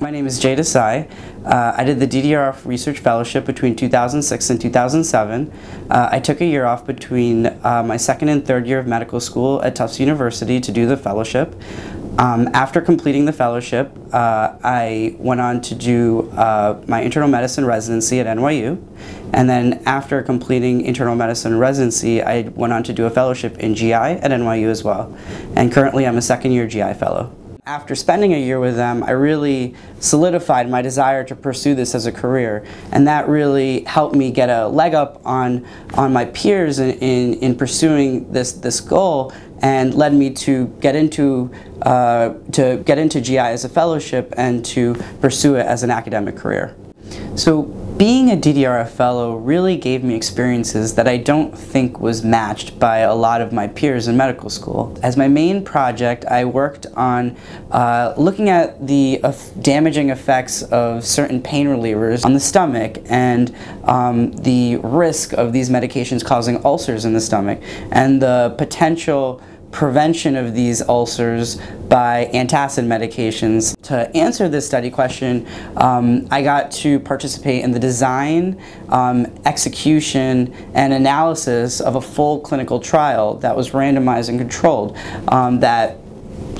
My name is Jay Desai. Uh, I did the DDRF Research Fellowship between 2006 and 2007. Uh, I took a year off between uh, my second and third year of medical school at Tufts University to do the fellowship. Um, after completing the fellowship, uh, I went on to do uh, my internal medicine residency at NYU. And then after completing internal medicine residency, I went on to do a fellowship in GI at NYU as well. And currently I'm a second year GI fellow. After spending a year with them, I really solidified my desire to pursue this as a career. And that really helped me get a leg up on, on my peers in, in, in pursuing this, this goal and led me to get into uh, to get into GI as a fellowship and to pursue it as an academic career. So being a DDRF fellow really gave me experiences that I don't think was matched by a lot of my peers in medical school. As my main project, I worked on uh, looking at the uh, damaging effects of certain pain relievers on the stomach and um, the risk of these medications causing ulcers in the stomach and the potential prevention of these ulcers by antacid medications. To answer this study question, um, I got to participate in the design, um, execution, and analysis of a full clinical trial that was randomized and controlled um, that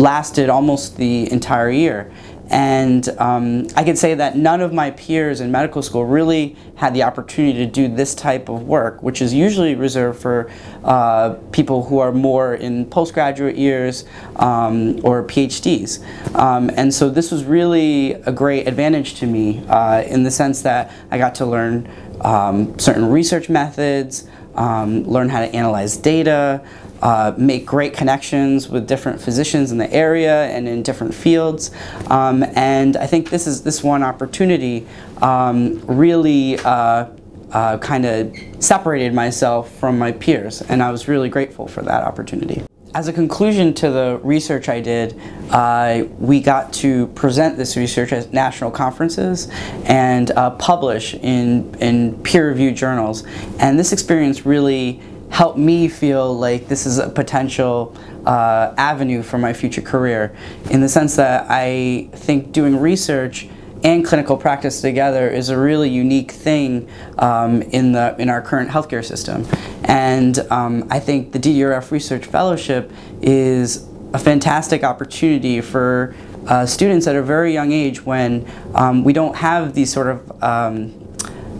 lasted almost the entire year. And um, I can say that none of my peers in medical school really had the opportunity to do this type of work, which is usually reserved for uh, people who are more in postgraduate years um, or PhDs. Um, and so this was really a great advantage to me uh, in the sense that I got to learn um, certain research methods, um, learn how to analyze data, uh, make great connections with different physicians in the area and in different fields. Um, and I think this is this one opportunity um, really uh, uh, kind of separated myself from my peers, and I was really grateful for that opportunity. As a conclusion to the research I did, uh, we got to present this research at national conferences and uh, publish in, in peer-reviewed journals. And this experience really helped me feel like this is a potential uh, avenue for my future career in the sense that I think doing research and clinical practice together is a really unique thing um, in, the, in our current healthcare system. And um, I think the DDRF Research Fellowship is a fantastic opportunity for uh, students at a very young age when um, we don't have these sort of um,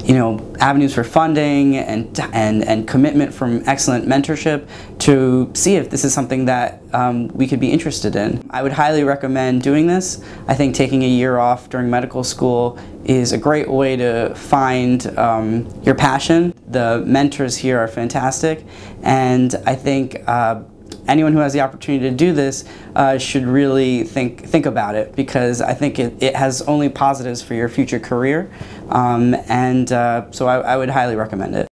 you know, avenues for funding and, and, and commitment from excellent mentorship to see if this is something that um, we could be interested in. I would highly recommend doing this. I think taking a year off during medical school is a great way to find um, your passion. The mentors here are fantastic and I think uh, anyone who has the opportunity to do this uh, should really think think about it because I think it, it has only positives for your future career um, and uh, so I, I would highly recommend it.